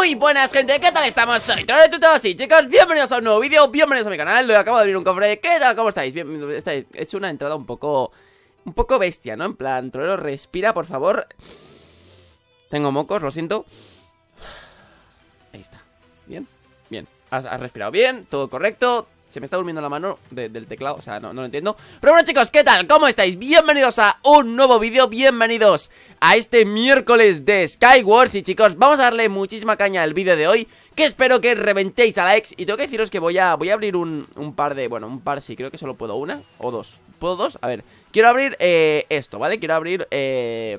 Muy buenas gente, ¿qué tal estamos? Soy Tutos y chicos, bienvenidos a un nuevo vídeo, bienvenidos a mi canal Acabo de abrir un cofre, ¿qué tal? ¿Cómo estáis? Bien, estáis? He hecho una entrada un poco... Un poco bestia, ¿no? En plan, Torero, respira, por favor Tengo mocos, lo siento Ahí está Bien, bien has respirado bien, todo correcto se me está durmiendo la mano del teclado, o sea, no, no, lo entiendo Pero bueno chicos, ¿qué tal? ¿Cómo estáis? Bienvenidos a un nuevo vídeo, bienvenidos a este miércoles de Skywars Y chicos, vamos a darle muchísima caña al vídeo de hoy Que espero que reventéis a likes Y tengo que deciros que voy a, voy a abrir un, un par de, bueno, un par sí, creo que solo puedo una o dos ¿Puedo dos? A ver, quiero abrir eh, esto, ¿vale? Quiero abrir eh,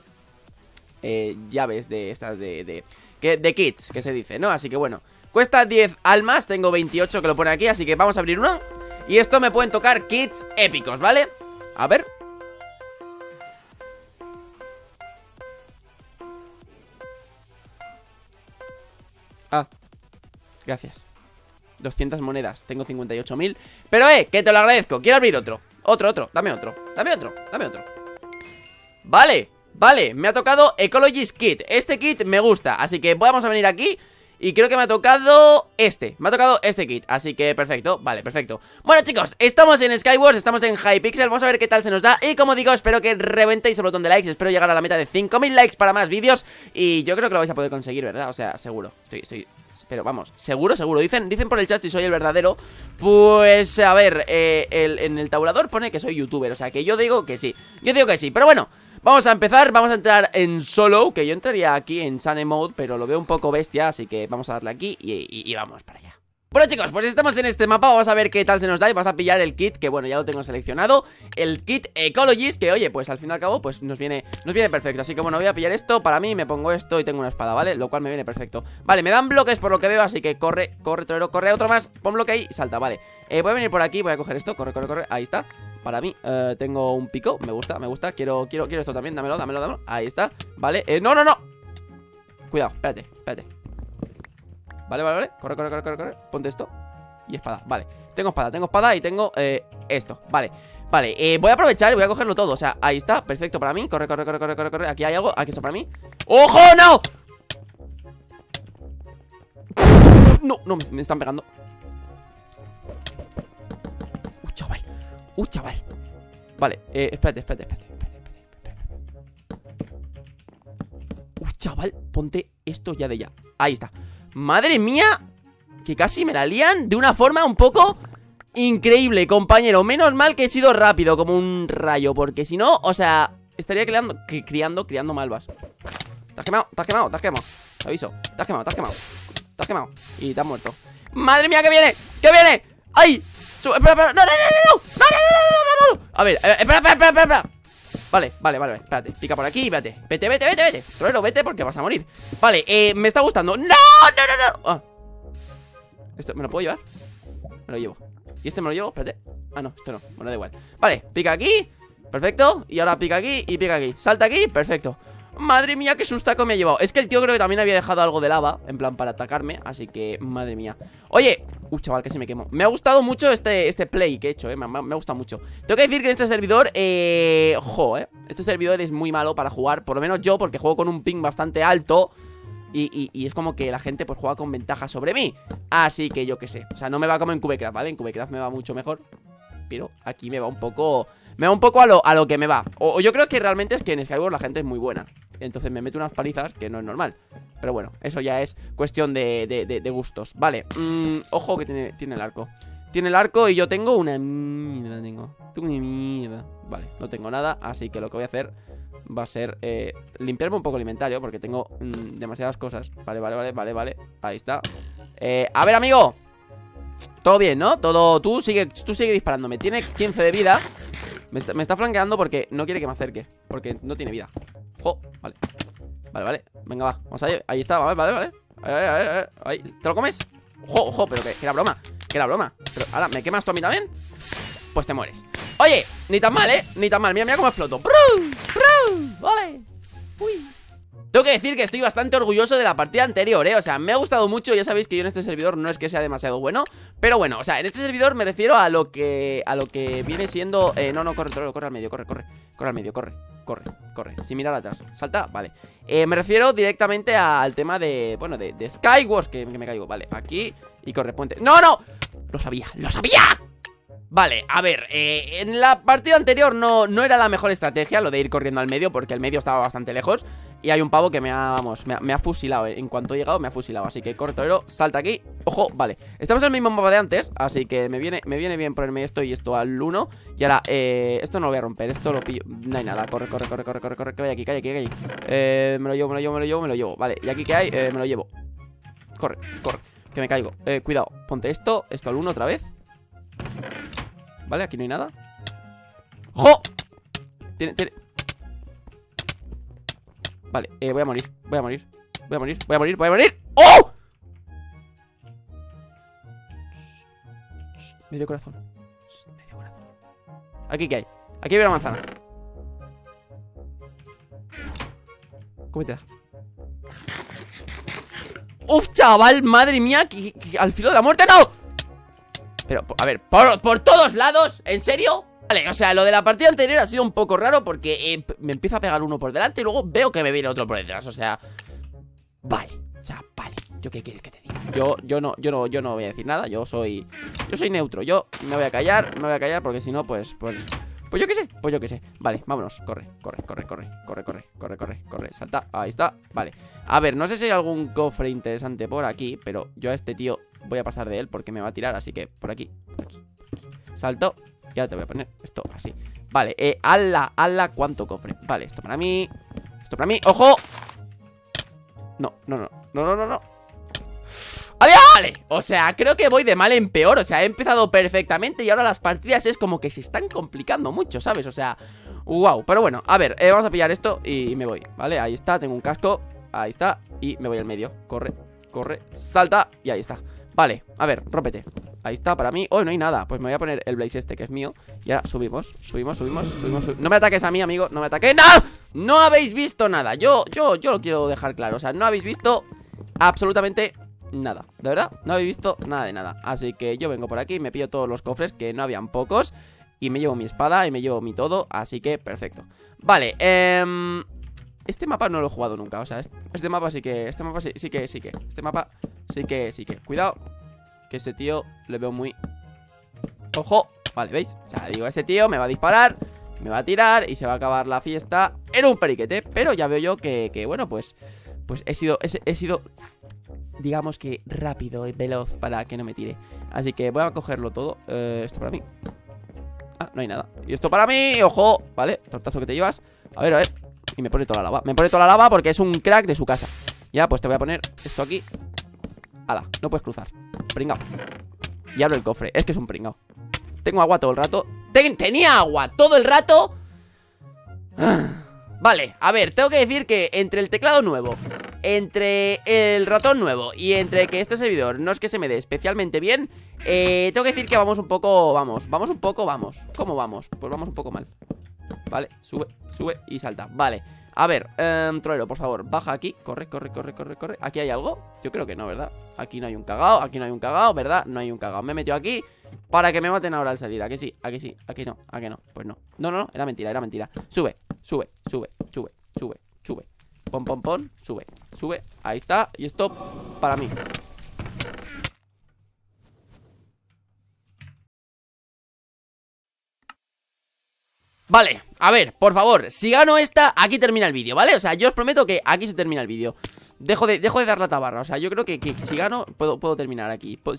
eh, llaves de estas de, de, de kits, que se dice, ¿no? Así que bueno Cuesta 10 almas, tengo 28 que lo pone aquí Así que vamos a abrir uno. Y esto me pueden tocar kits épicos, ¿vale? A ver. Ah, gracias. 200 monedas, tengo 58.000 Pero eh, que te lo agradezco, quiero abrir otro. Otro, otro, dame otro, dame otro, dame otro. Vale, vale, me ha tocado Ecologist Kit. Este kit me gusta, así que vamos a venir aquí y creo que me ha tocado este. Me ha tocado este kit, así que perfecto. Vale, perfecto. Bueno chicos, estamos en Skywars Estamos en Hypixel, vamos a ver qué tal se nos da. Y como digo, espero que reventéis el botón de likes. Espero llegar a la meta de 5000 likes para más vídeos. Y yo creo que lo vais a poder conseguir, ¿verdad? O sea, seguro. Estoy, estoy pero vamos, seguro, seguro. Dicen, dicen por el chat si soy el verdadero. Pues, a ver, eh, en el tabulador pone que soy youtuber. O sea, que yo digo que sí. Yo digo que sí, pero bueno Vamos a empezar, vamos a entrar en solo Que yo entraría aquí en Sunny Mode Pero lo veo un poco bestia, así que vamos a darle aquí y, vamos para allá. Bueno chicos, pues estamos en este mapa, vamos a ver qué tal se nos da y vamos a pillar el kit, que bueno, ya lo tengo seleccionado El kit Ecologist, que oye, pues al fin y al cabo, pues nos viene, nos viene perfecto Así que bueno, voy a pillar esto, para mí me pongo esto y tengo una espada, ¿vale? Lo cual me viene perfecto. Vale, me dan bloques por lo que veo, así que corre, corre, torero, corre Otro más, pon bloque ahí y salta, vale. Eh, Voy a venir por aquí, voy a coger esto, corre, corre, corre, ahí está para mí. Eh, tengo un pico, me gusta, me gusta. Quiero, quiero, quiero esto también, dámelo, dámelo, dámelo. Ahí está, vale. Eh, no, no, no. Cuidado, espérate, espérate. Vale, vale, vale. Corre, corre, corre, corre, corre. Ponte esto. Y espada, vale. Tengo espada, tengo espada y tengo eh, esto, vale. Vale, eh, voy a aprovechar y voy a cogerlo todo. O sea, ahí está, perfecto para mí. Corre, corre, corre, corre, corre, corre. Aquí hay algo, aquí está para mí. ¡Ojo, no! No, no, me están pegando. Uh, chaval. Vale, eh, espérate, espérate, espérate, Uh, chaval, ponte esto ya de ya. Ahí está. Madre mía Que casi me la lían de una forma un poco Increíble, compañero. Menos mal que he sido rápido como un rayo Porque si no, o sea Estaría criando, criando, criando malvas. Te has quemado, te has quemado, te has quemado. Te aviso, te has quemado, te has quemado. Te has quemado. Y te has muerto. Madre mía, que viene, que viene. ¡Ay! Espera, espera, no, no, no, no, no, no, no, no, A ver, espera, espera, espera, espera. Vale, vale, vale, espérate Pica por aquí, vete Vete, vete, vete, vete Torero, vete porque vas a morir Vale, eh, me está gustando ¡No, no, no, no! Ah. ¿Esto me lo puedo llevar? Me lo llevo ¿Y este me lo llevo? Espérate Ah, no, esto no Bueno, da igual Vale, pica aquí Perfecto Y ahora pica aquí y pica aquí Salta aquí Perfecto Madre mía, qué sustaco me ha llevado Es que el tío creo que también había dejado algo de lava En plan, para atacarme Así que, madre mía Oye, uh, chaval, se me quemó Me ha gustado mucho este, este play que he hecho, eh me, me, ha gustado mucho. Tengo que decir que en este servidor, eh... Ojo, eh Este servidor es muy malo para jugar Por lo menos yo, porque juego con un ping bastante alto y, y, es como que la gente pues juega con ventaja sobre mí. Así que yo qué sé O sea, no me va como en Cubecraft, ¿vale? En Cubecraft me va mucho mejor Pero aquí me va un poco... Me va un poco a lo, a lo que me va. O, o yo creo que realmente es que en Skyward la gente es muy buena. Entonces me meto unas palizas que no es normal. Pero bueno, eso ya es cuestión de, gustos. Vale, mm, ojo que tiene, tiene el arco. Tiene el arco y yo tengo una mierda, tengo. Tengo una mierda. Vale, no tengo nada, así que lo que voy a hacer va a ser eh, limpiarme un poco el inventario porque tengo mm, demasiadas cosas. Vale, vale, vale, vale, vale. Ahí está. Eh, a ver, amigo. Todo bien, ¿no? Todo, tú sigue, tú sigue disparándome. Tiene 15 de vida. Me está, flanqueando porque no quiere que me acerque. Porque no tiene vida. ¡Jo! Vale. Vale, vale. Venga, va. Vamos ahí. Ahí está. Vale, vale, vale. Ahí, ahí, ¿Te lo comes? ¡Ojo, ojo! Pero que, era broma. Que era broma. Pero ahora, ¿me quemas tú a mí también? Pues te mueres. Oye, ni tan mal, ¿eh? Ni tan mal. Mira, mira cómo exploto. ¡Brum! ¡Brum! ¡Vale! ¡Uy! Tengo que decir que estoy bastante orgulloso de la partida anterior, ¿eh? O sea, me ha gustado mucho, ya sabéis que yo en este servidor no es que sea demasiado bueno Pero bueno, o sea, en este servidor me refiero a lo que a lo que viene siendo... Eh, no, no, corre, corre, corre al medio, corre, corre Corre al medio, corre, corre, corre Sin mirar atrás, salta, vale. Eh, Me refiero directamente al tema de, bueno, de, de Skywars, que, me caigo Vale, aquí y corre, puente. ¡No, no! Lo sabía, lo sabía. Vale, a ver, eh, en la partida anterior no, no era la mejor estrategia lo de ir corriendo al medio porque el medio estaba bastante lejos y hay un pavo que me ha, vamos, me ha, fusilado. En cuanto he llegado me ha fusilado. Así que corre torero, salta aquí. Ojo, vale. Estamos en el mismo mapa de antes Así que me viene, me viene bien ponerme esto y esto al 1 Y ahora, eh, esto no lo voy a romper Esto lo pillo. No hay nada Corre, corre, corre, corre, corre, corre Que vaya aquí, que aquí, hay Eh, me lo llevo, me lo llevo, me lo llevo, me lo llevo. Vale, y aquí que hay, eh, me lo llevo. Corre, corre Que me caigo. Eh, cuidado Ponte esto, esto al 1 otra vez. Vale, aquí no hay nada. ¡Ojo! Tiene, tiene Vale, eh, voy a morir, voy a morir Voy a morir, voy a morir, voy a morir ¡Oh! Medio corazón corazón Aquí qué hay, aquí hay una manzana Cómetela ¡Uf, chaval! ¡Madre mía! Que, al filo de la muerte! ¡No! Pero, a ver, por, por todos lados ¿En serio? Vale, o sea, lo de la partida anterior ha sido un poco raro porque eh, me empieza a pegar uno por delante y luego veo que me viene otro por detrás, o sea... Vale, o sea, vale, ¿yo qué quieres que te diga? Yo, yo no, yo no, yo no voy a decir nada, yo soy... Yo soy neutro, yo me voy a callar, me voy a callar porque si no, pues, pues... Pues yo qué sé, pues yo qué sé. Vale, vámonos, corre, corre, corre, corre Corre, corre, corre, corre, corre, salta, ahí está Vale, a ver, no sé si hay algún cofre interesante por aquí Pero yo a este tío voy a pasar de él porque me va a tirar Así que por aquí, por aquí. Salto ya te voy a poner esto así Vale, eh, ala, ala, cuánto cofre Vale, esto para mí Esto para mí, ¡ojo! No, no, no, no, no, no, no ¡Adiós! Vale, o sea, creo que voy de mal en peor O sea, he empezado perfectamente Y ahora las partidas es como que se están complicando mucho, ¿sabes? O sea, wow Pero bueno, a ver, eh, vamos a pillar esto y me voy ¿Vale? Ahí está, tengo un casco Ahí está, y me voy al medio Corre, corre, salta Y ahí está Vale, a ver, rómpete. Ahí está, para mí Oh, no hay nada. Pues me voy a poner el blaze este que es mío. Y ahora subimos, subimos, subimos, subimos, No me ataques a mí, amigo No me ataques. ¡No! No habéis visto nada. Yo, yo, yo lo quiero dejar claro. O sea, no habéis visto absolutamente nada. De verdad, no habéis visto nada de nada. Así que yo vengo por aquí Me pillo todos los cofres Que no habían pocos Y me llevo mi espada Y me llevo mi todo Así que perfecto. Vale, eh... Este mapa no lo he jugado nunca, o sea, este mapa sí que, este mapa sí, sí que, sí que, este mapa sí que, sí que, cuidado, que ese tío le veo muy... ¡Ojo! Vale, ¿veis? O sea, digo, ese tío me va a disparar, me va a tirar y se va a acabar la fiesta en un periquete. Pero ya veo yo que, que bueno, pues... Pues he sido, he, sido, digamos que rápido y veloz para que no me tire. Así que voy a cogerlo todo. Eh, esto para mí. Ah, no hay nada. Y esto para mí, ojo, ¿vale? Tortazo que te llevas. A ver, a ver. Y me pone toda la lava. Me pone toda la lava porque es un crack de su casa. Ya, pues te voy a poner esto aquí. Hala, no puedes cruzar. Pringao. Y abro el cofre. Es que es un pringao. Tengo agua todo el rato. Tenía agua todo el rato. Vale, a ver, tengo que decir que entre el teclado nuevo, entre el ratón nuevo y entre que este servidor no es que se me dé especialmente bien, eh, tengo que decir que vamos un poco, vamos, vamos un poco, vamos. ¿Cómo vamos? Pues vamos un poco mal. Vale, sube, sube y salta. Vale. A ver, eh, Troero, por favor, baja aquí. Corre, corre, corre, corre, corre. ¿Aquí hay algo? Yo creo que no, ¿verdad? Aquí no hay un cagao, aquí no hay un cagao, ¿verdad? No hay un cagao. Me he metido aquí para que me maten ahora al salir. Aquí sí, aquí sí, aquí no, aquí no Pues no, no, no, no, era mentira, era mentira. Sube, sube, sube, sube, sube, sube. Pon, pon, pon, sube, sube. Ahí está, y esto para mí Vale, a ver, por favor, si gano esta, aquí termina el vídeo, ¿vale? O sea, yo os prometo que aquí se termina el vídeo Dejo de, dejo de dar la tabarra, o sea, yo creo que, si gano puedo, puedo terminar aquí creo,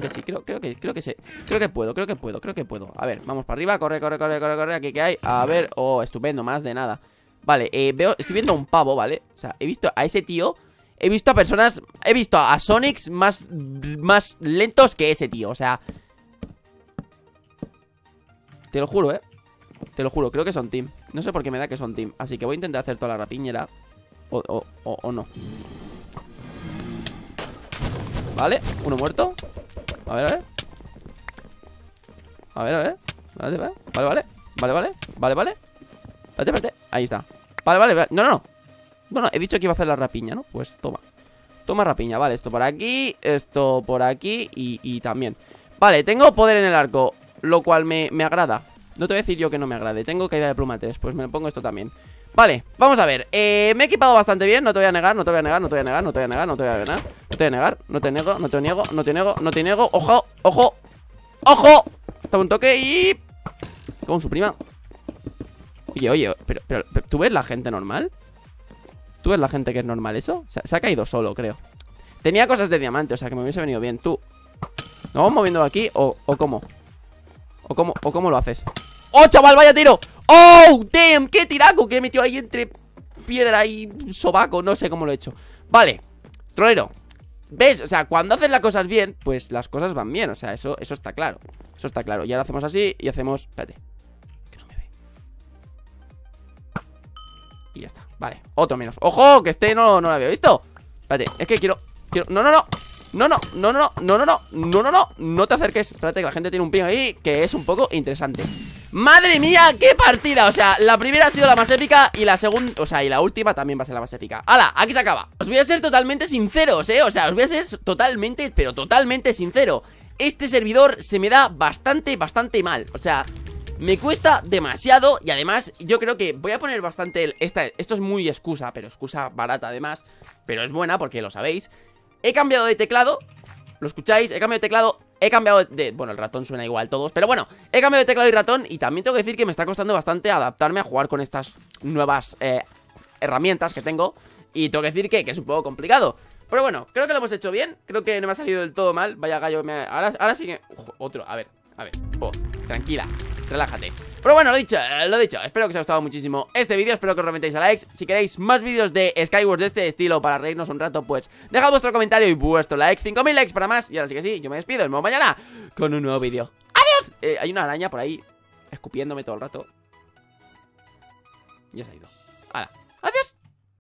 que sí, creo, creo que creo que Creo que puedo, creo que puedo, creo que puedo A ver, vamos para arriba, corre, corre, corre, corre, corre Aquí que hay, a ver, oh, estupendo, más de nada Vale, eh, veo, estoy viendo un pavo, ¿vale? O sea, he visto a ese tío He visto a personas, he visto a Sonics más, más lentos que ese tío, o sea Te lo juro, ¿eh? Te lo juro, creo que son team. No sé por qué me da que son team Así que voy a intentar hacer toda la rapiñera O, o, o, no. Vale, uno muerto. A ver, a ver. A ver, a ver. Vale, vale, vale Vale, vale, vale, vale Espérate, espérate. Ahí está. Vale, vale, vale. No, no, no. Bueno, he dicho que iba a hacer la rapiña, ¿no? Pues toma. Toma rapiña, vale, esto por aquí Esto por aquí y, y también. Vale, tengo poder en el arco Lo cual me, me agrada No te voy a decir yo que no me agrade Tengo caída de pluma 3 Pues me pongo esto también Vale, vamos a ver, eh, me he equipado bastante bien No te voy a negar, no te voy a negar, no te voy a negar No te voy a negar, no te voy a negar No te voy a negar, no te niego, no te niego, no te niego No te niego, ojo, ojo ¡Ojo! Está un toque y... Con su prima Oye, oye, pero, pero, ¿tú ves la gente normal? ¿Tú ves la gente que es normal eso? Se, ha caído solo, creo Tenía cosas de diamante, o sea que me hubiese venido bien Tú, ¿nos vamos moviendo aquí o, o cómo? ¿O cómo, ¿O cómo lo haces? ¡Oh, chaval, vaya tiro! ¡Oh, damn! ¡Qué tiraco que he metido ahí entre piedra y sobaco! No sé cómo lo he hecho Vale, trolero ¿Ves? O sea, cuando haces las cosas bien, pues las cosas van bien O sea, eso, eso está claro Eso está claro Y ahora hacemos así y hacemos... Espérate Que no me ve Y ya está Vale, otro menos ¡Ojo! Que este no, no lo había visto Espérate, es que quiero... quiero... ¡No, no, no! No, no, no, no, no, no, no, no, no, no, no te acerques Espérate que la gente tiene un ping ahí que es un poco interesante ¡Madre mía! ¡Qué partida! O sea, la primera ha sido la más épica Y la segunda, o sea, y la última también va a ser la más épica ¡Hala! Aquí se acaba Os voy a ser totalmente sinceros, ¿eh? O sea, os voy a ser totalmente, pero totalmente sincero Este servidor se me da bastante, bastante mal O sea, me cuesta demasiado Y además, yo creo que voy a poner bastante esta, Esto es muy excusa, pero excusa barata además Pero es buena porque lo sabéis He cambiado de teclado ¿Lo escucháis? He cambiado de teclado He cambiado de... Bueno, el ratón suena igual todos Pero bueno, he cambiado de teclado y ratón Y también tengo que decir que me está costando bastante adaptarme a jugar con estas nuevas eh, herramientas que tengo Y tengo que decir que, es un poco complicado Pero bueno, creo que lo hemos hecho bien Creo que no me ha salido del todo mal Vaya gallo, me... ahora, ahora sí que... otro, a ver, a ver Tranquila relájate. Pero bueno, lo dicho, eh, lo dicho, espero que os haya gustado muchísimo este vídeo Espero que os reventéis a likes. Si queréis más vídeos de Skyward de este estilo para reírnos un rato Pues dejad vuestro comentario y vuestro like 5000 likes para más. Y ahora sí que sí, yo me despido, nos vemos mañana con un nuevo vídeo. ¡Adiós! Eh, hay una araña por ahí escupiéndome todo el rato. Ya se ha ido. Hala